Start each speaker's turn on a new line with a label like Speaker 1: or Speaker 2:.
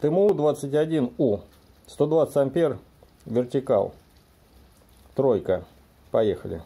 Speaker 1: ТМУ 21У. 120 ампер. Вертикал. Тройка. Поехали.